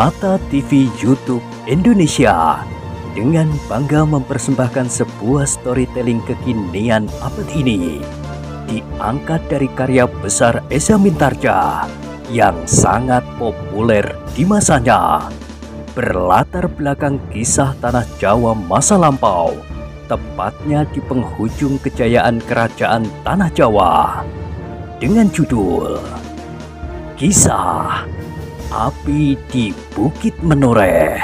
Mata TV YouTube Indonesia dengan bangga mempersembahkan sebuah storytelling kekinian abad ini diangkat dari karya besar Esa Mintarja yang sangat populer di masanya. Berlatar belakang kisah tanah Jawa masa lampau tepatnya di penghujung kejayaan kerajaan tanah Jawa dengan judul Kisah Api di Bukit Menoreh.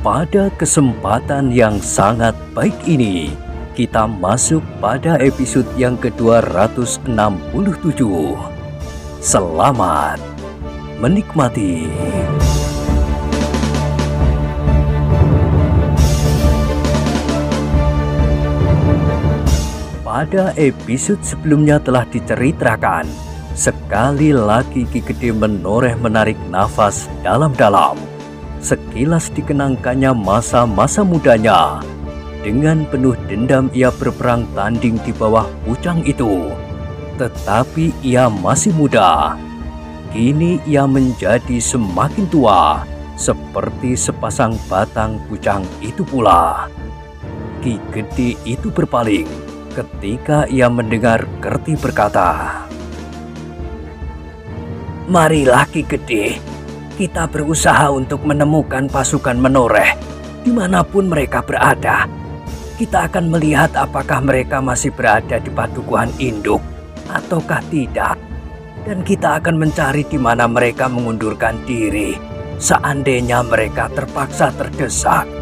Pada kesempatan yang sangat baik ini, kita masuk pada episode yang ke-267. Selamat menikmati. Pada episode sebelumnya telah diceritakan, sekali lagi Ki Gede menoreh menarik nafas dalam-dalam. Sekilas dikenangkannya masa-masa mudanya. Dengan penuh dendam ia berperang tanding di bawah pucang itu. Tetapi ia masih muda. Kini ia menjadi semakin tua, seperti sepasang batang pucang itu pula. Ki Gede itu berpaling ketika ia mendengar Kerti berkata, Marilah Ki Gede, kita berusaha untuk menemukan pasukan menoreh di mana pun mereka berada. Kita akan melihat apakah mereka masih berada di Padukuhan Induk ataukah tidak. Dan kita akan mencari di mana mereka mengundurkan diri seandainya mereka terpaksa terdesak.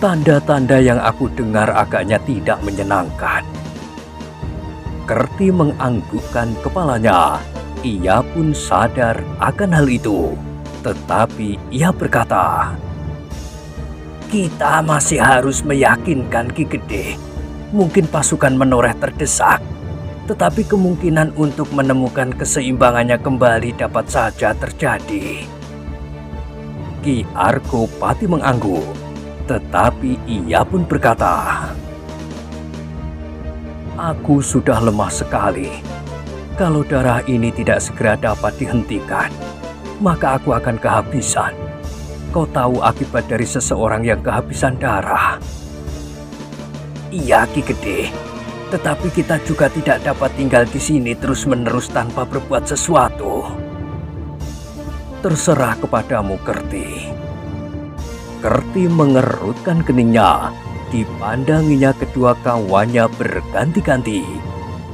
Tanda-tanda yang aku dengar agaknya tidak menyenangkan. Kerti menganggukkan kepalanya. Ia pun sadar akan hal itu. Tetapi ia berkata, Kita masih harus meyakinkan Ki Gede. Mungkin pasukan menoreh terdesak. Tetapi kemungkinan untuk menemukan keseimbangannya kembali dapat saja terjadi. Ki Argo Pati mengangguk. Tetapi ia pun berkata, Aku sudah lemah sekali. Kalau darah ini tidak segera dapat dihentikan, maka aku akan kehabisan. Kau tahu akibat dari seseorang yang kehabisan darah. Iya, Ki Gede. Tetapi kita juga tidak dapat tinggal di sini terus-menerus tanpa berbuat sesuatu. Terserah kepadamu, Kerti. Kerti mengerutkan keningnya. Dipandanginya kedua kawannya berganti-ganti.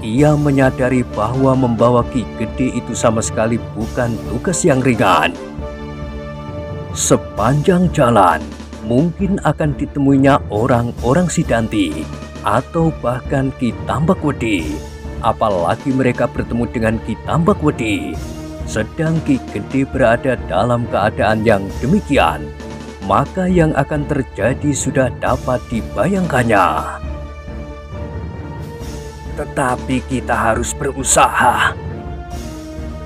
Ia menyadari bahwa membawa Ki Gede itu sama sekali bukan tugas yang ringan. Sepanjang jalan, mungkin akan ditemuinya orang-orang Sidanti atau bahkan Ki Tambak Wedi. Apalagi mereka bertemu dengan Ki Tambak Wedi. Sedang Ki Gede berada dalam keadaan yang demikian, maka yang akan terjadi sudah dapat dibayangkannya. Tetapi kita harus berusaha.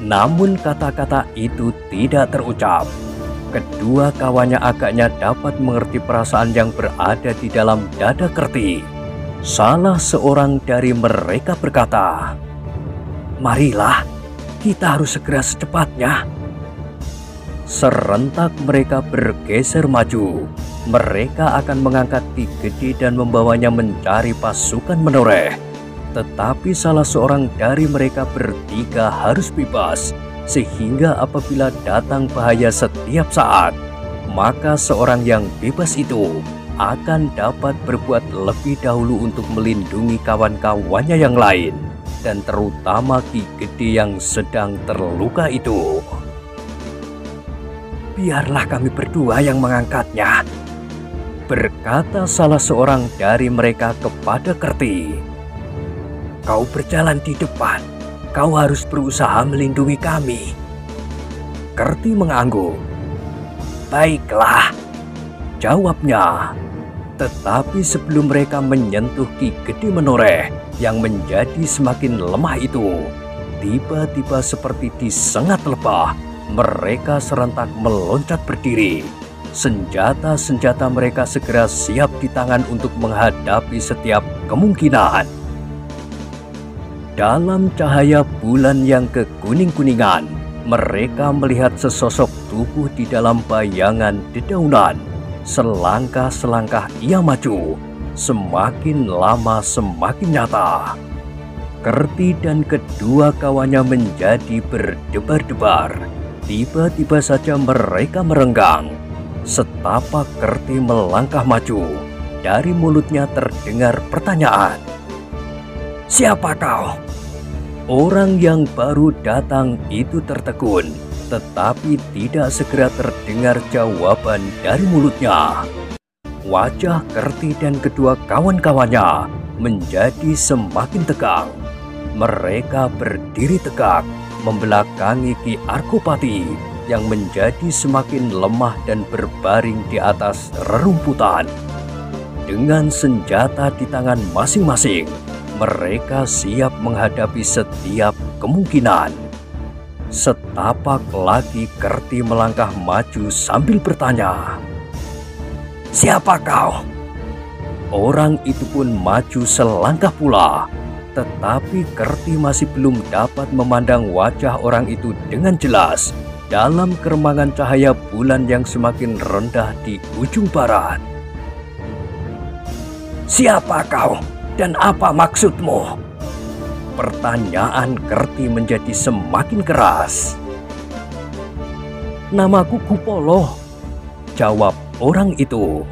Namun kata-kata itu tidak terucap. Kedua kawannya agaknya dapat mengerti perasaan yang berada di dalam dada Kerti. Salah seorang dari mereka berkata, Marilah, kita harus segera secepatnya Serentak mereka bergeser maju. Mereka akan mengangkat Ki Gede dan membawanya mencari pasukan menoreh. Tetapi salah seorang dari mereka bertiga harus bebas, sehingga apabila datang bahaya setiap saat, maka seorang yang bebas itu akan dapat berbuat lebih dahulu untuk melindungi kawan-kawannya yang lain, dan terutama Ki Gede yang sedang terluka itu biarlah kami berdua yang mengangkatnya. Berkata salah seorang dari mereka kepada Kerti. Kau berjalan di depan, kau harus berusaha melindungi kami. Kerti mengangguk. Baiklah, jawabnya. Tetapi sebelum mereka menyentuh Ki Gede Menoreh yang menjadi semakin lemah itu, tiba-tiba seperti disengat lebah, mereka serentak meloncat berdiri. Senjata-senjata mereka segera siap di tangan untuk menghadapi setiap kemungkinan. Dalam cahaya bulan yang kekuning-kuningan, mereka melihat sesosok tubuh di dalam bayangan dedaunan. Selangkah-selangkah ia maju, semakin lama semakin nyata. Kerti dan kedua kawannya menjadi berdebar-debar. Tiba-tiba saja mereka merenggang. Setapak Kerti melangkah maju. Dari mulutnya terdengar pertanyaan. Siapa kau? Orang yang baru datang itu tertegun, tetapi tidak segera terdengar jawaban dari mulutnya. Wajah Kerti dan kedua kawan-kawannya menjadi semakin tegang. Mereka berdiri tegak membelakangi Ki Arkopati yang menjadi semakin lemah dan berbaring di atas rerumputan. Dengan senjata di tangan masing-masing, mereka siap menghadapi setiap kemungkinan. Setapak lagi Kerti melangkah maju sambil bertanya, Siapa kau? Orang itu pun maju selangkah pula, tetapi Kerti masih belum dapat memandang wajah orang itu dengan jelas dalam keremangan cahaya bulan yang semakin rendah di ujung barat. Siapa kau dan apa maksudmu? Pertanyaan Kerti menjadi semakin keras. Namaku Kupolo, jawab orang itu.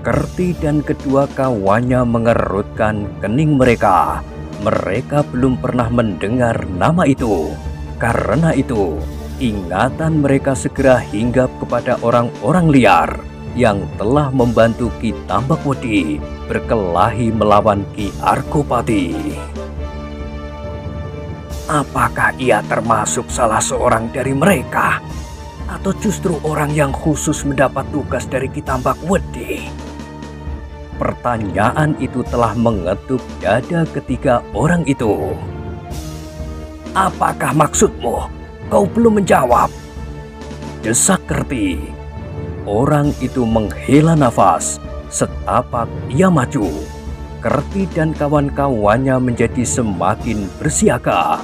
Kerti dan kedua kawannya mengerutkan kening mereka. Mereka belum pernah mendengar nama itu. Karena itu, ingatan mereka segera hinggap kepada orang-orang liar yang telah membantu Ki Tambakwedi berkelahi melawan Ki Arkopati. Apakah ia termasuk salah seorang dari mereka? atau justru orang yang khusus mendapat tugas dari Kitambak Wedi? Pertanyaan itu telah mengetuk dada ketiga orang itu. Apakah maksudmu? Kau belum menjawab. Desak Kerti. Orang itu menghela nafas. Setapak ia maju. Kerti dan kawan-kawannya menjadi semakin bersiaga.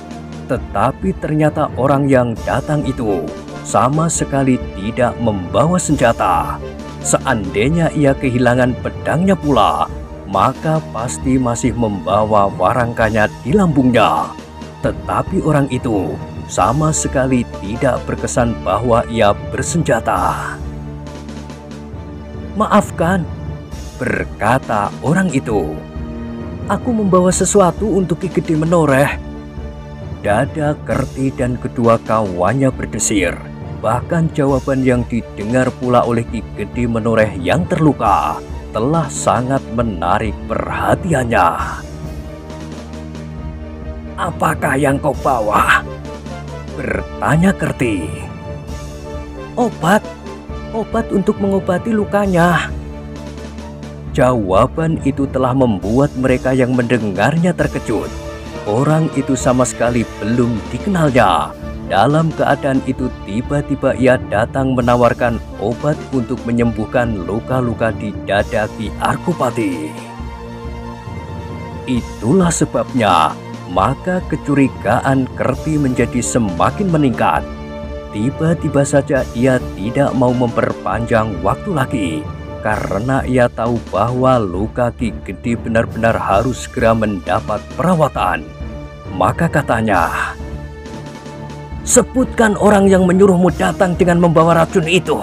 Tetapi ternyata orang yang datang itu sama sekali tidak membawa senjata. Seandainya ia kehilangan pedangnya pula, maka pasti masih membawa warangkanya di lambungnya. Tetapi orang itu sama sekali tidak berkesan bahwa ia bersenjata. Maafkan, berkata orang itu. Aku membawa sesuatu untuk Ki Gede Menoreh. Dada Kerti dan kedua kawannya berdesir. Bahkan jawaban yang didengar pula oleh Ki Gede Menoreh yang terluka telah sangat menarik perhatiannya. Apakah yang kau bawa? Bertanya Kerti. Obat, obat untuk mengobati lukanya. Jawaban itu telah membuat mereka yang mendengarnya terkejut. Orang itu sama sekali belum dikenalnya dalam keadaan itu tiba-tiba ia datang menawarkan obat untuk menyembuhkan luka-luka di dada Ki Arkupati. Itulah sebabnya maka kecurigaan Kerti menjadi semakin meningkat. Tiba-tiba saja ia tidak mau memperpanjang waktu lagi karena ia tahu bahwa luka Ki Gede benar-benar harus segera mendapat perawatan. Maka katanya, Sebutkan orang yang menyuruhmu datang dengan membawa racun itu.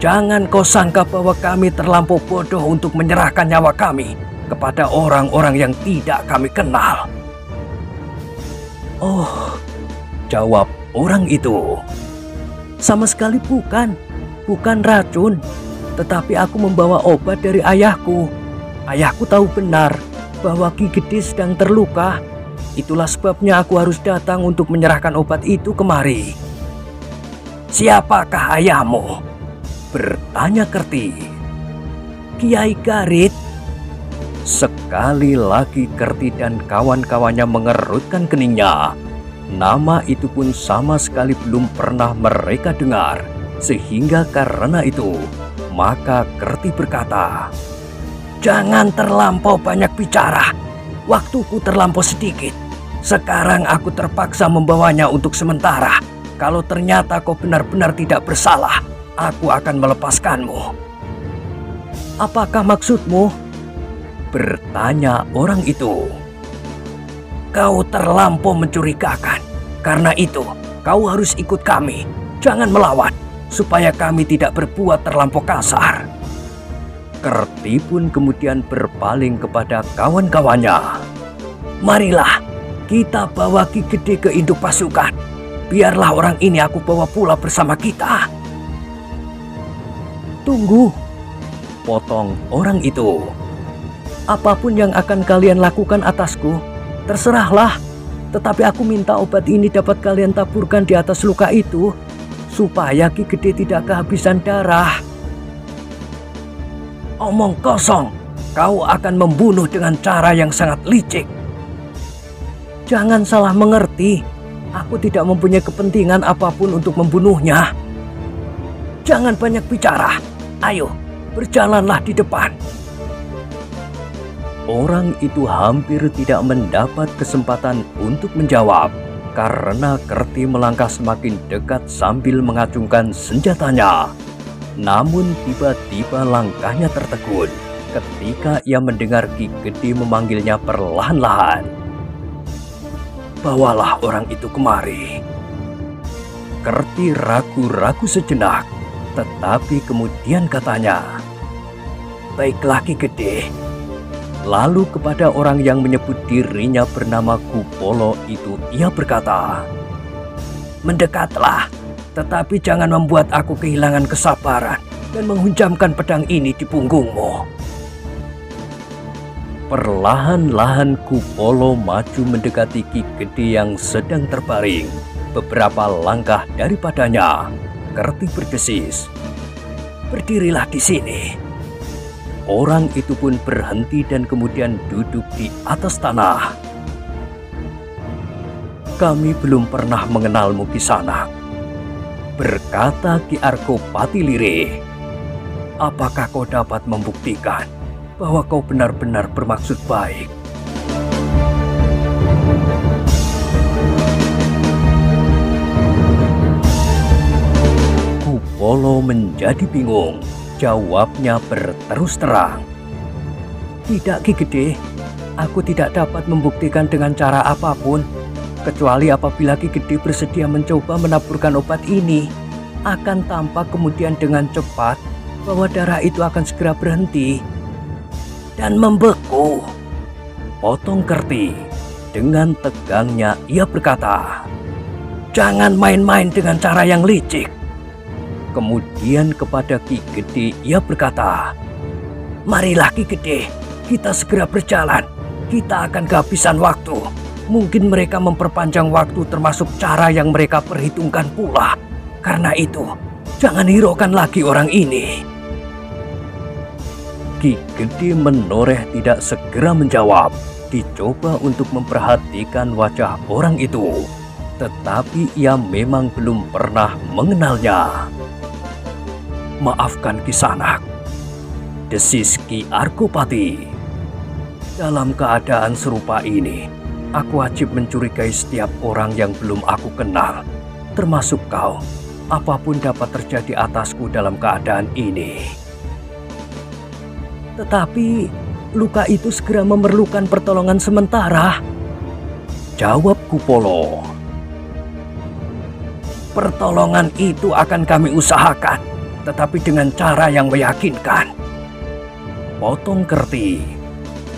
Jangan kau sangka bahwa kami terlampau bodoh untuk menyerahkan nyawa kami kepada orang-orang yang tidak kami kenal. Oh, jawab orang itu. Sama sekali bukan, bukan racun, tetapi aku membawa obat dari ayahku. Ayahku tahu benar bahwa Ki Gede sedang terluka Itulah sebabnya aku harus datang untuk menyerahkan obat itu kemari. Siapakah ayahmu? Bertanya Kerti. Kiai Garit. Sekali lagi Kerti dan kawan-kawannya mengerutkan keningnya. Nama itu pun sama sekali belum pernah mereka dengar. Sehingga karena itu, maka Kerti berkata, Jangan terlampau banyak bicara. Waktuku terlampau sedikit. Sekarang aku terpaksa membawanya untuk sementara. Kalau ternyata kau benar-benar tidak bersalah, aku akan melepaskanmu. Apakah maksudmu? Bertanya orang itu. Kau terlampau mencurigakan. Karena itu, kau harus ikut kami. Jangan melawan, supaya kami tidak berbuat terlampau kasar. Kerti pun kemudian berpaling kepada kawan-kawannya. Marilah, kita bawa Ki Gede ke induk pasukan. Biarlah orang ini aku bawa pula bersama kita. Tunggu, potong orang itu. Apa pun yang akan kalian lakukan atasku, terserahlah. Tetapi aku minta obat ini dapat kalian taburkan di atas luka itu, supaya Ki Gede tidak kehabisan darah. Omong kosong, kau akan membunuh dengan cara yang sangat licik. Jangan salah mengerti, aku tidak mempunyai kepentingan apa pun untuk membunuhnya. Jangan banyak bicara, ayo berjalanlah di depan. Orang itu hampir tidak mendapat kesempatan untuk menjawab karena Kerti melangkah semakin dekat sambil mengacungkan senjatanya. Namun tiba-tiba langkahnya tertegun ketika ia mendengar Ki Gede memanggilnya perlahan-lahan bawalah orang itu kemari. Kerti ragu-ragu sejenak, tetapi kemudian katanya, Baiklah Ki Gede. Lalu kepada orang yang menyebut dirinya bernama Kupolo itu ia berkata, Mendekatlah, tetapi jangan membuat aku kehilangan kesabaran dan menghunjamkan pedang ini di punggungmu. Perlahan-lahan Kupolo maju mendekati Ki Gede yang sedang terbaring. Beberapa langkah daripadanya, Kerti berdesis. Berdirilah di sini. Orang itu pun berhenti dan kemudian duduk di atas tanah. Kami belum pernah mengenalmu di sana. Berkata Ki Arko Patilire. Apakah kau dapat membuktikan bahwa kau benar-benar bermaksud baik. Kupolo menjadi bingung. Jawabnya berterus terang. Tidak, Ki Gede. Aku tidak dapat membuktikan dengan cara apa pun. Kecuali apabila Ki Gede bersedia mencoba menaburkan obat ini. Akan tampak kemudian dengan cepat bahwa darah itu akan segera berhenti dan membeku. Potong Kerti dengan tegangnya ia berkata, Jangan main-main dengan cara yang licik. Kemudian kepada Ki Gede ia berkata, Marilah Ki Gede, kita segera berjalan. Kita akan kehabisan waktu. Mungkin mereka memperpanjang waktu termasuk cara yang mereka perhitungkan pula. Karena itu, jangan hiraukan lagi orang ini. Ki Gede menoreh tidak segera menjawab. Dicoba untuk memperhatikan wajah orang itu. Tetapi ia memang belum pernah mengenalnya. Maafkan Kisanak. Desis Ki Arkopati. Dalam keadaan serupa ini, aku wajib mencurigai setiap orang yang belum aku kenal. Termasuk kau. Apa pun dapat terjadi atasku dalam keadaan ini. Tetapi luka itu segera memerlukan pertolongan sementara. Jawab Kupolo. Pertolongan itu akan kami usahakan, tetapi dengan cara yang meyakinkan. Potong kerti.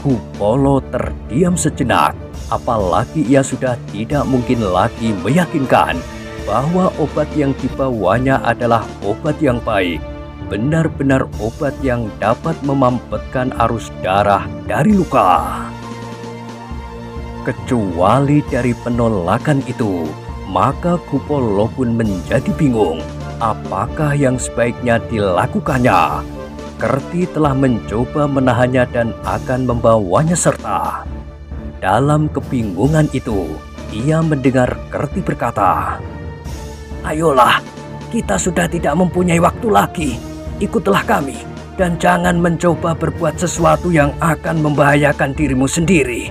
Kupolo terdiam sejenak, apalagi ia sudah tidak mungkin lagi meyakinkan bahwa obat yang dibawanya adalah obat yang baik benar-benar obat yang dapat memampetkan arus darah dari luka. Kecuali dari penolakan itu, maka Kupolo pun menjadi bingung apakah yang sebaiknya dilakukannya. Kerti telah mencoba menahannya dan akan membawanya serta. Dalam kebingungan itu, ia mendengar Kerti berkata, Ayolah, kita sudah tidak mempunyai waktu lagi ikutlah kami dan jangan mencoba berbuat sesuatu yang akan membahayakan dirimu sendiri.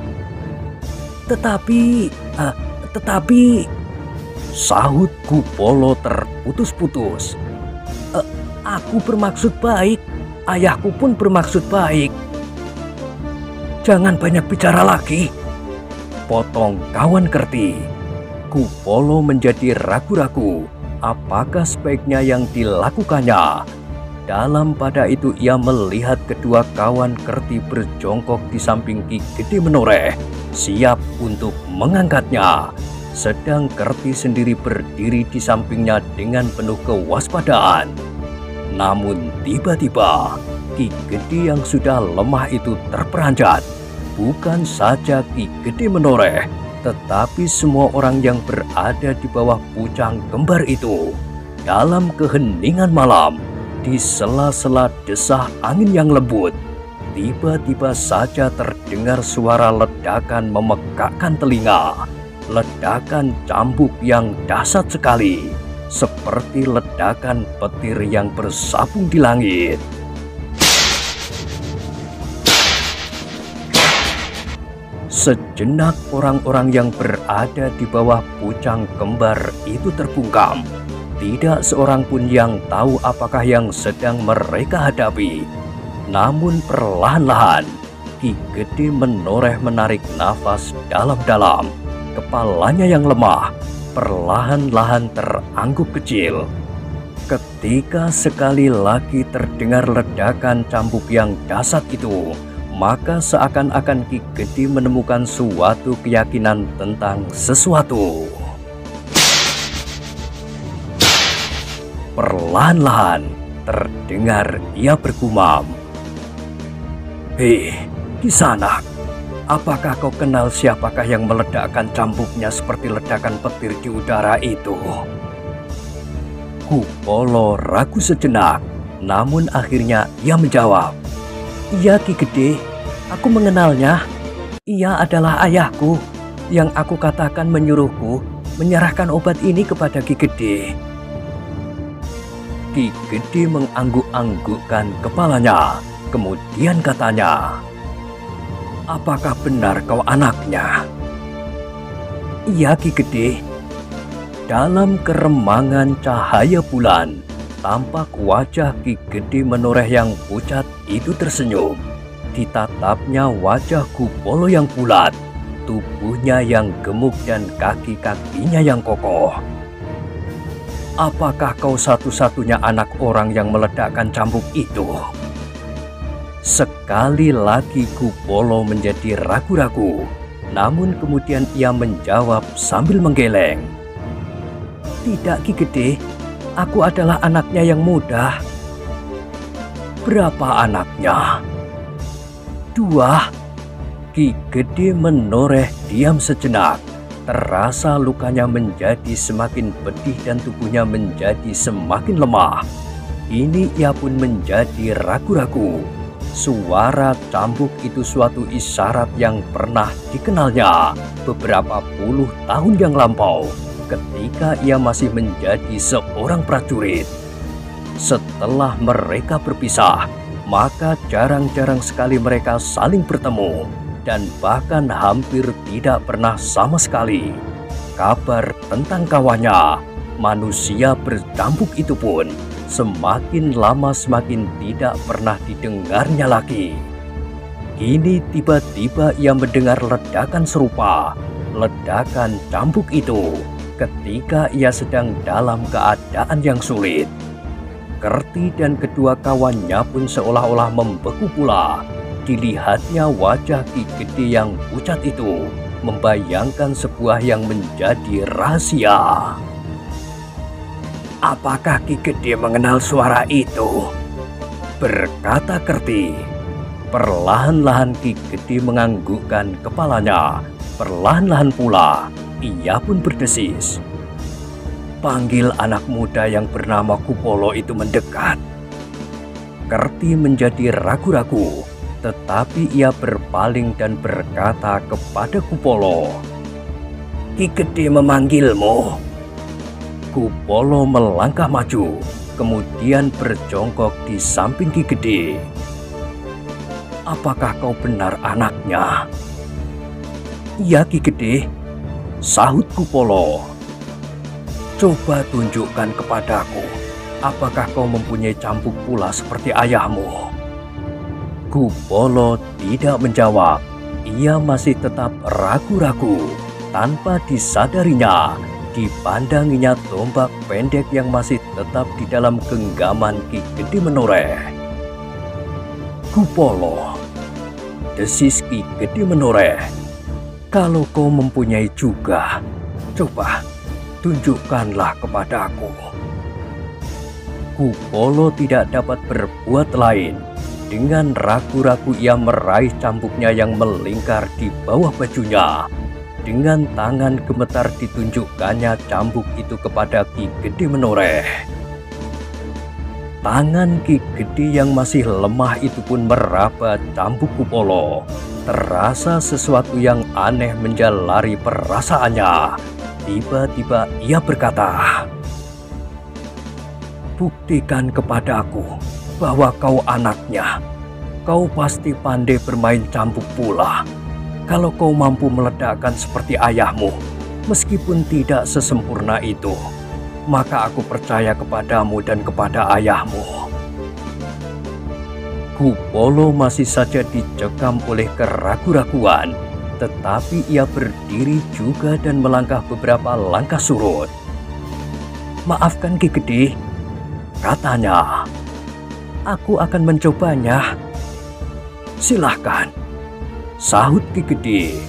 tetapi, uh, tetapi, sahut Kupolo terputus-putus. Uh, aku bermaksud baik, ayahku pun bermaksud baik. Jangan banyak bicara lagi. Potong kawan Kerti. Kupolo menjadi ragu-ragu apakah sebaiknya yang dilakukannya. Dalam pada itu ia melihat kedua kawan Kerti berjongkok di samping Ki Gede Menoreh, siap untuk mengangkatnya. Sedang Kerti sendiri berdiri di sampingnya dengan penuh kewaspadaan. Namun tiba-tiba Ki Gede yang sudah lemah itu terperanjat. Bukan saja Ki Gede Menoreh, tetapi semua orang yang berada di bawah pucang kembar itu dalam keheningan malam di sela-sela desah angin yang lembut tiba-tiba saja terdengar suara ledakan memekakkan telinga ledakan cambuk yang dahsyat sekali seperti ledakan petir yang bersabung di langit Sejenak orang-orang yang berada di bawah pucang kembar itu terbungkam. Tidak seorang pun yang tahu apakah yang sedang mereka hadapi. Namun perlahan-lahan, Ki Gede menoreh menarik nafas dalam-dalam. Kepalanya yang lemah, perlahan-lahan terangguk kecil. Ketika sekali lagi terdengar ledakan cambuk yang dasar itu, maka seakan-akan Ki Gede menemukan suatu keyakinan tentang sesuatu. Perlahan-lahan terdengar ia bergumam. Hei, di sana, apakah kau kenal siapakah yang meledakkan cambuknya seperti ledakan petir di udara itu? Kupolo ragu sejenak, namun akhirnya ia menjawab. Iya Ki Gede, Aku mengenalnya. Ia adalah ayahku yang aku katakan menyuruhku menyerahkan obat ini kepada Ki Gede. Ki Gede mengangguk-anggukkan kepalanya, kemudian katanya, Apakah benar kau anaknya? Iya Ki Gede. Dalam keremangan cahaya bulan, tampak wajah Ki Gede menoreh yang pucat itu tersenyum ditatapnya wajah Kupolo yang bulat, tubuhnya yang gemuk dan kaki-kakinya yang kokoh. Apakah kau satu-satunya anak orang yang meledakkan cambuk itu? Sekali lagi Kupolo menjadi ragu-ragu, namun kemudian ia menjawab sambil menggeleng. Tidak Ki Gede, aku adalah anaknya yang muda. Berapa anaknya? Dua, Ki Gede menoreh diam sejenak. Terasa lukanya menjadi semakin pedih dan tubuhnya menjadi semakin lemah. Ini ia pun menjadi ragu-ragu. Suara cambuk itu suatu isyarat yang pernah dikenalnya beberapa puluh tahun yang lampau ketika ia masih menjadi seorang prajurit. Setelah mereka berpisah, maka jarang-jarang sekali mereka saling bertemu dan bahkan hampir tidak pernah sama sekali. Kabar tentang kawannya, manusia bercampuk itu pun semakin lama semakin tidak pernah didengarnya lagi. Kini tiba-tiba ia mendengar ledakan serupa, ledakan cambuk itu ketika ia sedang dalam keadaan yang sulit. Kerti dan kedua kawannya pun seolah-olah membeku pula. Dilihatnya wajah Ki Gede yang pucat itu membayangkan sebuah yang menjadi rahasia. Apakah Ki Gede mengenal suara itu? Berkata Kerti. Perlahan-lahan Ki Gede menganggukkan kepalanya. Perlahan-lahan pula ia pun berdesis. Panggil anak muda yang bernama Kupolo itu mendekat. Kerti menjadi ragu-ragu, tetapi ia berpaling dan berkata kepada Kupolo, Ki Gede memanggilmu. Kupolo melangkah maju, kemudian berjongkok di samping Ki Gede. Apakah kau benar anaknya? Iya Ki Gede, sahut Kupolo. Coba tunjukkan kepadaku, apakah kau mempunyai cambuk pula seperti ayahmu? Kupolo tidak menjawab. Ia masih tetap ragu-ragu. Tanpa disadarinya, dipandanginya tombak pendek yang masih tetap di dalam genggaman Ki Gede Menoreh. Kupolo, desis Ki Gede Menoreh, kalau kau mempunyai juga, coba tunjukkanlah kepadaku. Kupolo tidak dapat berbuat lain. Dengan ragu-ragu ia meraih cambuknya yang melingkar di bawah bajunya. Dengan tangan gemetar ditunjukkannya cambuk itu kepada Ki Gede Menoreh. Tangan Ki Gede yang masih lemah itu pun meraba cambuk Kupolo. Terasa sesuatu yang aneh menjalari perasaannya. Tiba-tiba ia berkata, Buktikan kepadaku bahwa kau anaknya. Kau pasti pandai bermain cambuk pula. Kalau kau mampu meledakkan seperti ayahmu, meskipun tidak sesempurna itu, maka aku percaya kepadamu dan kepada ayahmu. Kupolo masih saja dicekam oleh keraguan-raguan tetapi ia berdiri juga dan melangkah beberapa langkah surut. Maafkan Ki Gede, katanya. Aku akan mencobanya. Silahkan, sahut Ki Gede.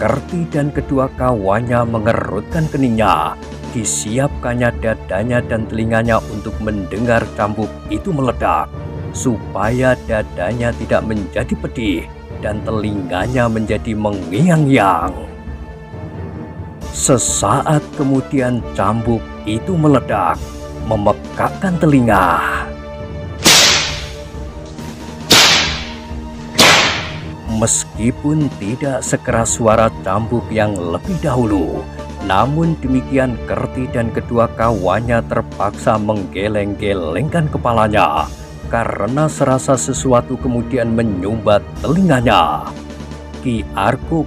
Kerti dan kedua kawannya mengerutkan keningnya. Disiapkannya dadanya dan telinganya untuk mendengar cambuk itu meledak, supaya dadanya tidak menjadi pedih dan telinganya menjadi mengiang-iang. Sesaat kemudian cambuk itu meledak, memekakkan telinga. Meskipun tidak sekeras suara cambuk yang lebih dahulu, namun demikian Kerti dan kedua kawannya terpaksa menggeleng-gelengkan kepalanya karena serasa sesuatu kemudian menyumbat telinganya. Ki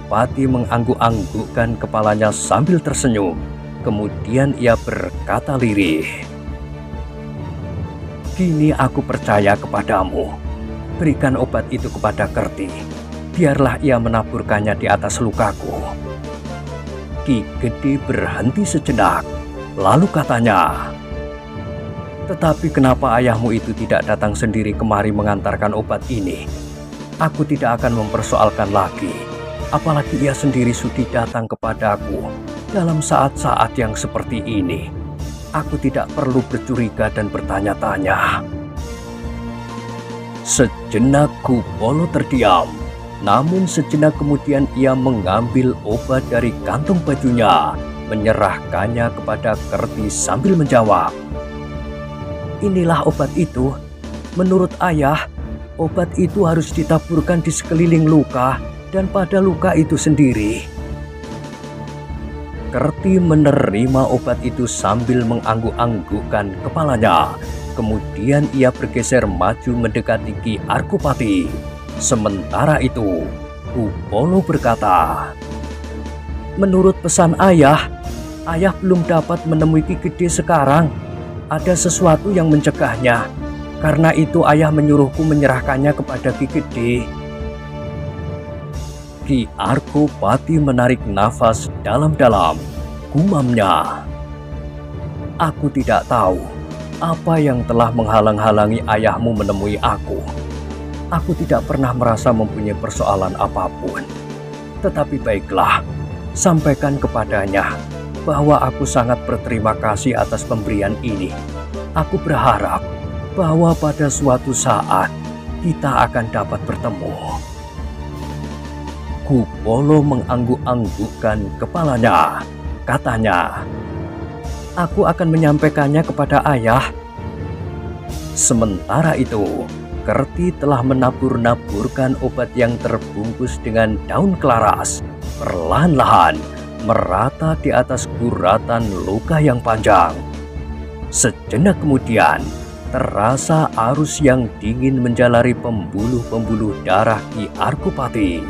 Pati mengangguk-anggukkan kepalanya sambil tersenyum. Kemudian ia berkata lirih. Kini aku percaya kepadamu. Berikan obat itu kepada Kerti. Biarlah ia menaburkannya di atas lukaku. Ki Gede berhenti sejenak. Lalu katanya, tetapi kenapa ayahmu itu tidak datang sendiri kemari mengantarkan obat ini? Aku tidak akan mempersoalkan lagi. Apalagi ia sendiri sudi datang kepadaku dalam saat-saat yang seperti ini. Aku tidak perlu bercuriga dan bertanya-tanya. Sejenak Kupolo terdiam. Namun sejenak kemudian ia mengambil obat dari kantung bajunya, menyerahkannya kepada Kerti sambil menjawab, inilah obat itu. Menurut ayah, obat itu harus ditaburkan di sekeliling luka dan pada luka itu sendiri. Kerti menerima obat itu sambil mengangguk-anggukkan kepalanya. Kemudian ia bergeser maju mendekati Ki Arkupati. Sementara itu, Upolo berkata, Menurut pesan ayah, ayah belum dapat menemui Ki Gede sekarang ada sesuatu yang mencegahnya. Karena itu ayah menyuruhku menyerahkannya kepada Ki Gede. Ki Arko Pati menarik nafas dalam-dalam. Gumamnya. Aku tidak tahu apa yang telah menghalang-halangi ayahmu menemui aku. Aku tidak pernah merasa mempunyai persoalan apa pun. Tetapi baiklah, sampaikan kepadanya bahwa aku sangat berterima kasih atas pemberian ini. Aku berharap bahwa pada suatu saat kita akan dapat bertemu. Kupolo mengangguk-anggukkan kepalanya. Katanya, aku akan menyampaikannya kepada ayah. Sementara itu, Kerti telah menabur-naburkan obat yang terbungkus dengan daun kelaras. Perlahan-lahan, merata di atas guratan luka yang panjang. Sejenak kemudian, terasa arus yang dingin menjalari pembuluh-pembuluh darah Ki Arkupati.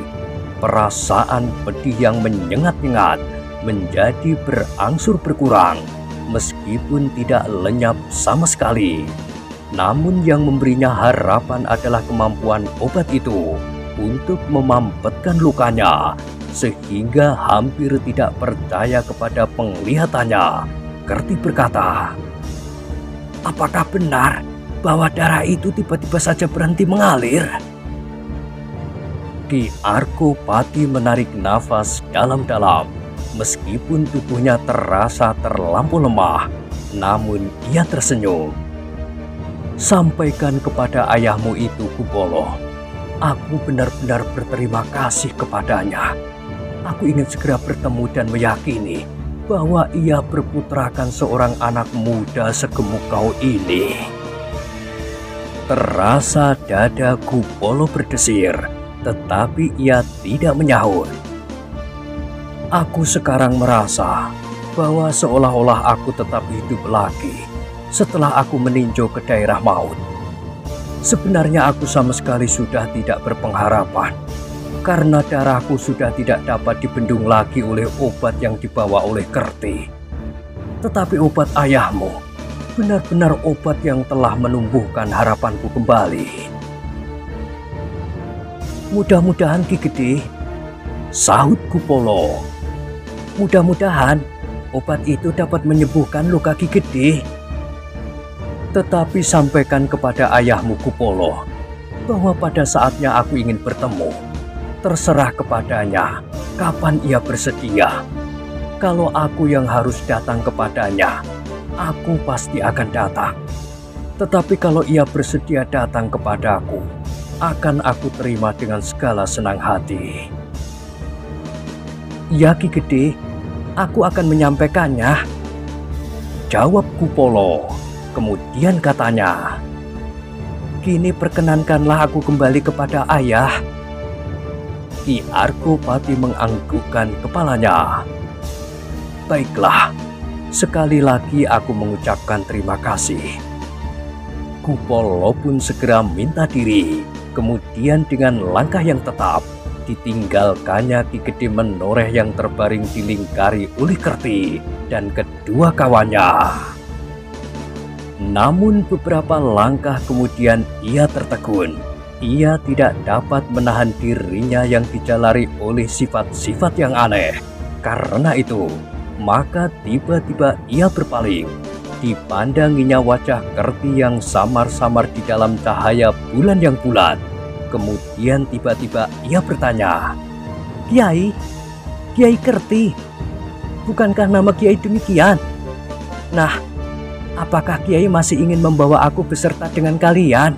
perasaan pedih yang menyengat-nyengat menjadi berangsur berkurang meskipun tidak lenyap sama sekali. Namun yang memberinya harapan adalah kemampuan obat itu untuk memampetkan lukanya sehingga hampir tidak percaya kepada penglihatannya. Kerti berkata, Apakah benar bahwa darah itu tiba-tiba saja berhenti mengalir? Ki Arko Pati menarik nafas dalam-dalam. Meskipun tubuhnya terasa terlampau lemah, namun ia tersenyum. Sampaikan kepada ayahmu itu, Kubolo. Aku benar-benar berterima kasih kepadanya. Aku ingin segera bertemu dan meyakini bahwa ia berputrakan seorang anak muda segemuk kau ini. Terasa dada Kupolo berdesir tetapi ia tidak menyahut. Aku sekarang merasa bahwa seolah-olah aku tetap hidup lagi setelah aku meninjau ke daerah maut. Sebenarnya aku sama sekali sudah tidak berpengharapan karena darahku sudah tidak dapat dibendung lagi oleh obat yang dibawa oleh Kerti. Tetapi obat ayahmu benar-benar obat yang telah menumbuhkan harapanku kembali. Mudah-mudahan Ki Gede, sahut Kupolo. Mudah-mudahan obat itu dapat menyembuhkan luka Ki Gede. Tetapi sampaikan kepada ayahmu Kupolo bahwa pada saatnya aku ingin bertemu. Terserah kepadanya kapan ia bersedia. Kalau aku yang harus datang kepadanya, aku pasti akan datang. Tetapi kalau ia bersedia datang kepadaku, akan aku terima dengan segala senang hati. Ya Ki Gede, aku akan menyampaikannya. Jawab Kupolo. Kemudian katanya, Kini perkenankanlah aku kembali kepada ayah. Ki Argo Pati menganggukkan kepalanya. Baiklah, sekali lagi aku mengucapkan terima kasih. Kupolo pun segera minta diri Kemudian dengan langkah yang tetap, ditinggalkannya Ki Gede Menoreh yang terbaring dilingkari oleh Kerti dan kedua kawannya. Namun beberapa langkah kemudian ia tertegun. Ia tidak dapat menahan dirinya yang dijalari oleh sifat-sifat yang aneh. Karena itu, maka tiba-tiba ia berpaling. Dipandanginya wajah Kerti yang samar-samar di dalam cahaya bulan yang bulat Kemudian tiba-tiba ia bertanya, Kiai, Kiai Kerti, bukankah nama Kiai demikian? Nah, apakah Kiai masih ingin membawa aku beserta dengan kalian?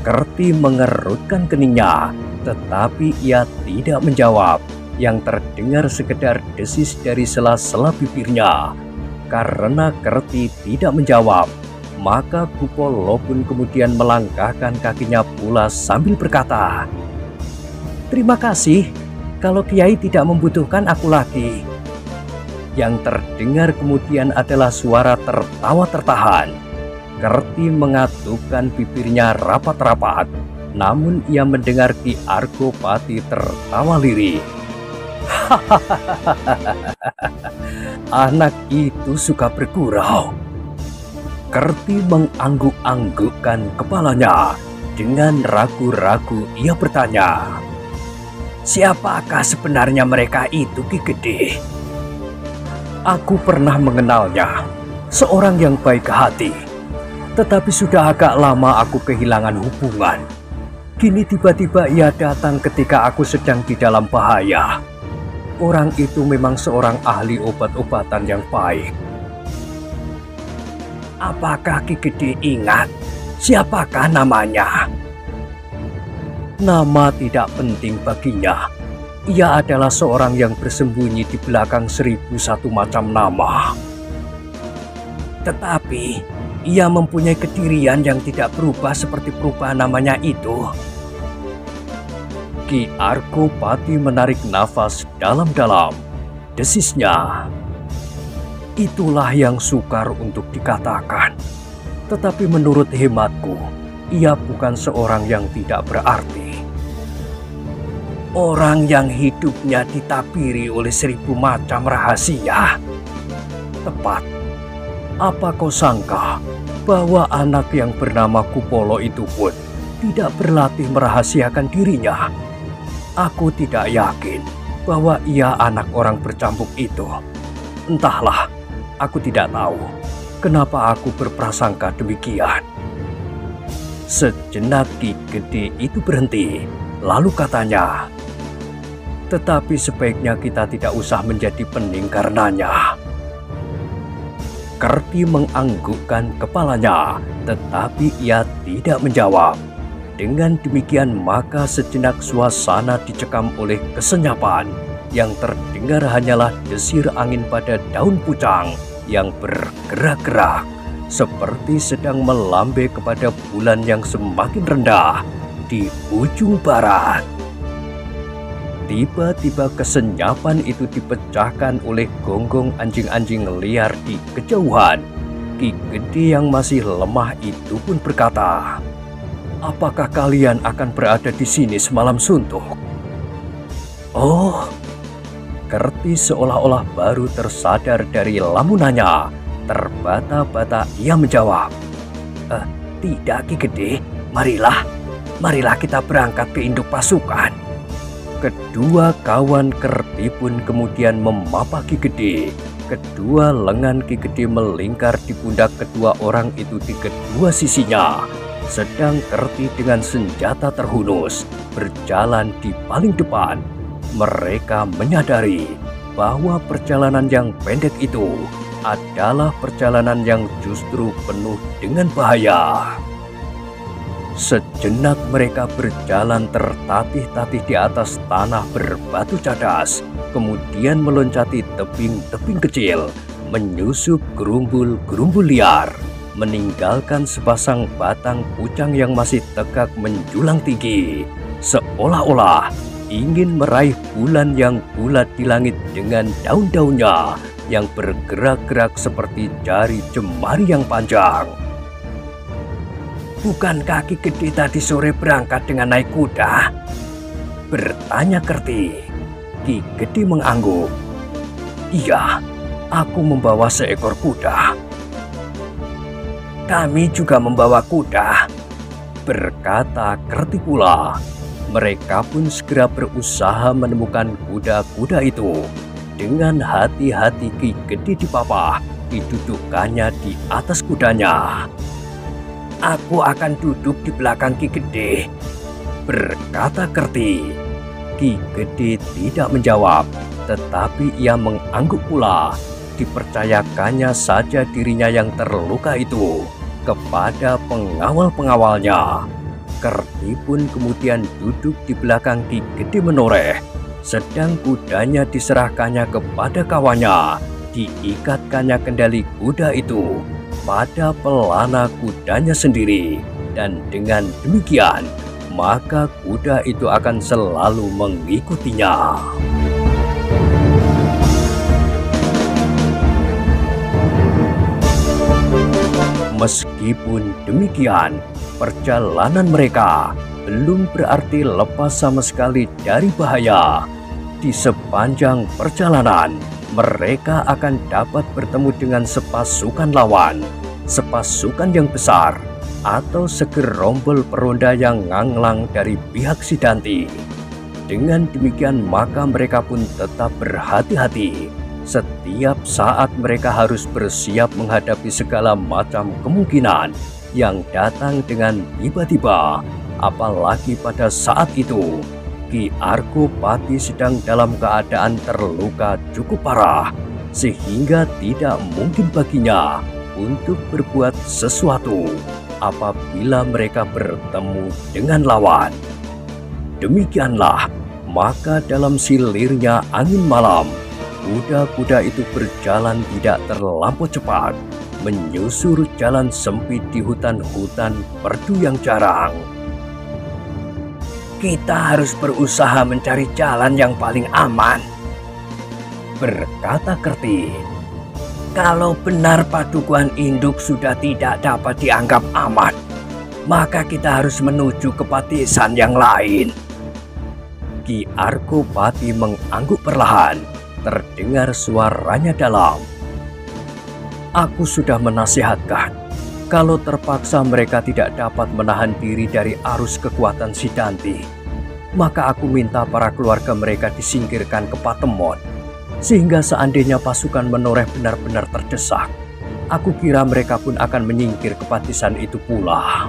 Kerti mengerutkan keningnya, tetapi ia tidak menjawab. Yang terdengar sekedar desis dari sela-sela bibirnya. Karena Kerti tidak menjawab, maka Kupolo pun kemudian melangkahkan kakinya pula sambil berkata, Terima kasih kalau Kiai tidak membutuhkan aku lagi. Yang terdengar kemudian adalah suara tertawa tertahan. Kerti mengatupkan bibirnya rapat-rapat, namun ia mendengar Ki Argopati tertawa lirih. Anak itu suka bergurau. Kerti mengangguk-anggukkan kepalanya. Dengan ragu-ragu ia bertanya, Siapakah sebenarnya mereka itu Ki Gede? Aku pernah mengenalnya, seorang yang baik hati. Tetapi sudah agak lama aku kehilangan hubungan. Kini tiba-tiba ia datang ketika aku sedang di dalam bahaya. Orang itu memang seorang ahli obat-obatan yang baik Apakah Ki Gede ingat siapakah namanya? Nama tidak penting baginya. Ia adalah seorang yang bersembunyi di belakang seribu satu macam nama. Tetapi ia mempunyai kedirian yang tidak berubah seperti perubahan namanya itu. Ki Arko Pati menarik nafas dalam-dalam. Desisnya, Itulah yang sukar untuk dikatakan. Tetapi menurut hematku, ia bukan seorang yang tidak berarti. Orang yang hidupnya ditabiri oleh seribu macam rahasia. Tepat. Apa kau sangka bahwa anak yang bernama Kupolo itu pun tidak berlatih merahasiakan dirinya? Aku tidak yakin bahwa ia anak orang bercambuk itu. Entahlah, aku tidak tahu kenapa aku berprasangka demikian. Sejenak Ki Gede itu berhenti, lalu katanya, tetapi sebaiknya kita tidak usah menjadi pening karenanya. Kerti menganggukkan kepalanya, tetapi ia tidak menjawab. Dengan demikian maka sejenak suasana dicekam oleh kesenyapan. Yang terdengar hanyalah desir angin pada daun pucang yang bergerak-gerak. Seperti sedang melambai kepada bulan yang semakin rendah di ujung barat. Tiba-tiba kesenyapan itu dipecahkan oleh gonggong anjing-anjing liar di kejauhan. Ki Gede yang masih lemah itu pun berkata, Apakah kalian akan berada di sini semalam suntuk? Oh, Kerti seolah-olah baru tersadar dari lamunannya. Terbata-bata ia menjawab, eh, Tidak Ki Gede, marilah, marilah kita berangkat ke induk pasukan. Kedua kawan Kerti pun kemudian memapaki Gede. Kedua lengan Ki Gede melingkar di pundak kedua orang itu di kedua sisinya. Sedang Kerti dengan senjata terhunus berjalan di paling depan. Mereka menyadari bahwa perjalanan yang pendek itu adalah perjalanan yang justru penuh dengan bahaya. Sejenak mereka berjalan tertatih-tatih di atas tanah berbatu cadas, kemudian meloncati tebing-tebing kecil, menyusup gerumbul-gerumbul liar, meninggalkan sepasang batang pucang yang masih tegak menjulang tinggi, seolah-olah ingin meraih bulan yang bulat di langit dengan daun-daunnya yang bergerak-gerak seperti jari jemari yang panjang. Bukan kaki gede tadi sore berangkat dengan naik kuda? Bertanya Kerti. Ki Gede mengangguk. Iya, aku membawa seekor kuda. Kami juga membawa kuda. Berkata Kerti pula. Mereka pun segera berusaha menemukan kuda-kuda itu. Dengan hati-hati Ki Gede dipapah, didudukkannya di atas kudanya. Aku akan duduk di belakang Ki Gede. Berkata Kerti. Ki Gede tidak menjawab, tetapi ia mengangguk pula. Dipercayakannya saja dirinya yang terluka itu kepada pengawal-pengawalnya. Kerti pun kemudian duduk di belakang Ki Gede menoreh, sedang kudanya diserahkannya kepada kawannya. Diikatkannya kendali kuda itu pada pelana kudanya sendiri dan dengan demikian maka kuda itu akan selalu mengikutinya. Meskipun demikian, perjalanan mereka belum berarti lepas sama sekali dari bahaya. Di sepanjang perjalanan, mereka akan dapat bertemu dengan sepasukan lawan, sepasukan yang besar, atau segerombol peronda yang nganglang dari pihak Sidanti. Dengan demikian maka mereka pun tetap berhati-hati. Setiap saat mereka harus bersiap menghadapi segala macam kemungkinan yang datang dengan tiba-tiba, apalagi pada saat itu Ki Pati sedang dalam keadaan terluka cukup parah, sehingga tidak mungkin baginya untuk berbuat sesuatu apabila mereka bertemu dengan lawan. Demikianlah, maka dalam silirnya angin malam, kuda-kuda itu berjalan tidak terlampau cepat, menyusur jalan sempit di hutan-hutan perdu yang jarang kita harus berusaha mencari jalan yang paling aman. Berkata Kerti, kalau benar padukuan induk sudah tidak dapat dianggap aman, maka kita harus menuju ke patisan yang lain. Ki Arkopati mengangguk perlahan. Terdengar suaranya dalam. Aku sudah menasihatkan, kalau terpaksa mereka tidak dapat menahan diri dari arus kekuatan Sidanti, maka aku minta para keluarga mereka disingkirkan ke Patemon. Sehingga seandainya pasukan menoreh benar-benar terdesak, aku kira mereka pun akan menyingkir ke Patisan itu pula.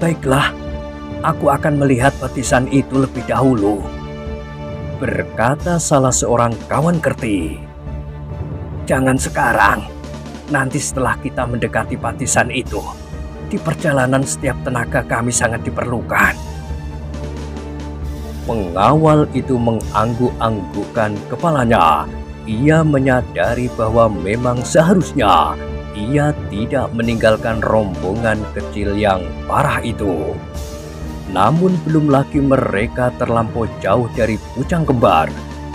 Baiklah, aku akan melihat Patisan itu lebih dahulu. Berkata salah seorang kawan Kerti. Jangan sekarang, nanti setelah kita mendekati Patisan itu, di perjalanan setiap tenaga kami sangat diperlukan. Pengawal itu mengangguk-anggukkan kepalanya. Ia menyadari bahwa memang seharusnya ia tidak meninggalkan rombongan kecil yang parah itu. Namun belum lagi mereka terlampau jauh dari pucang kembar,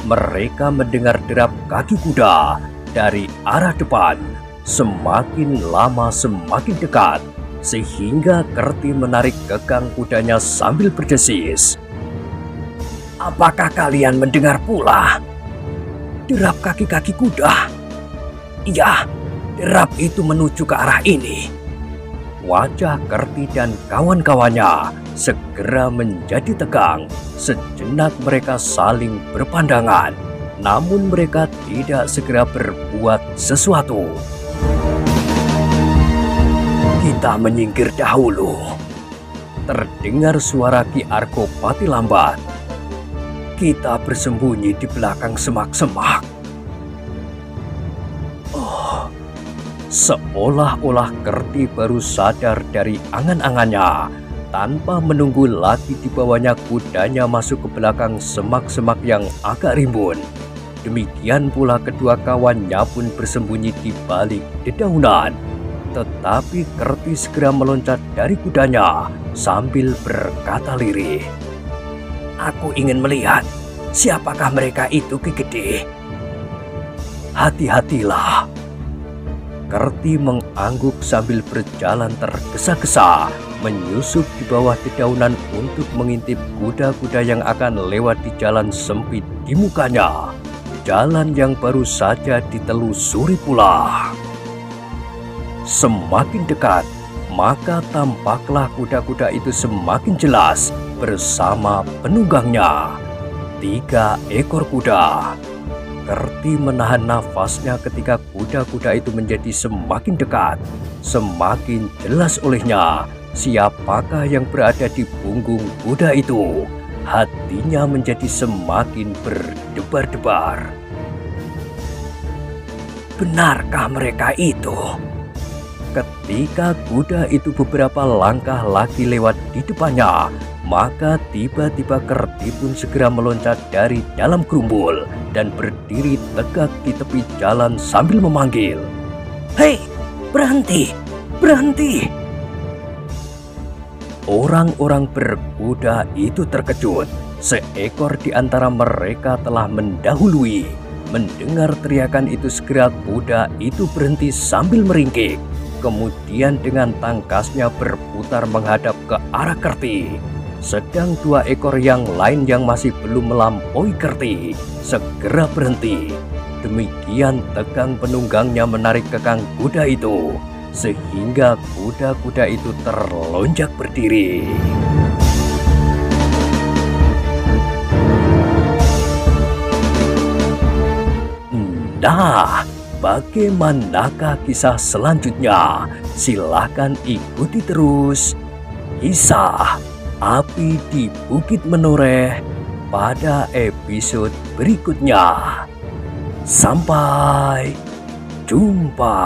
mereka mendengar derap kaki kuda dari arah depan. Semakin lama semakin dekat, sehingga Kerti menarik kegang kudanya sambil berdesis. Apakah kalian mendengar pula? Derap kaki-kaki kuda. Iya, derap itu menuju ke arah ini. Wajah Kerti dan kawan-kawannya segera menjadi tegang. Sejenak mereka saling berpandangan, namun mereka tidak segera berbuat sesuatu. Kita menyingkir dahulu. Terdengar suara Ki Arkopati lambat. Kita bersembunyi di belakang semak-semak. Oh, seolah-olah Kerti baru sadar dari angan-angannya. Tanpa menunggu lagi dibawanya kudanya masuk ke belakang semak-semak yang agak rimbun. Demikian pula kedua kawannya pun bersembunyi di balik dedaunan tetapi Kerti segera meloncat dari kudanya sambil berkata lirih. Aku ingin melihat siapakah mereka itu Ki. Hati-hatilah. Kerti mengangguk sambil berjalan tergesa-gesa menyusup di bawah dedaunan untuk mengintip kuda-kuda yang akan lewat di jalan sempit di mukanya. Jalan yang baru saja ditelusuri pula. Semakin dekat, maka tampaklah kuda-kuda itu semakin jelas bersama penunggangnya. Tiga ekor kuda. Kerti menahan nafasnya ketika kuda-kuda itu menjadi semakin dekat. Semakin jelas olehnya siapakah yang berada di punggung kuda itu. Hatinya menjadi semakin berdebar-debar. Benarkah mereka itu? Ketika kuda itu beberapa langkah lagi lewat di depannya, maka tiba-tiba Kerti pun segera meloncat dari dalam gerumbul dan berdiri tegak di tepi jalan sambil memanggil. Hei, berhenti, berhenti. Orang-orang berkuda itu terkejut. Seekor di antara mereka telah mendahului. Mendengar teriakan itu segera kuda itu berhenti sambil meringkik kemudian dengan tangkasnya berputar menghadap ke arah Kerti. Sedang dua ekor yang lain yang masih belum melampaui Kerti segera berhenti. Demikian tegang penunggangnya menarik kekang kuda itu, sehingga kuda-kuda itu terlonjak berdiri. Nah, bagaimanakah kisah selanjutnya? Silahkan ikuti terus kisah api di Bukit Menoreh pada episode berikutnya. Sampai jumpa.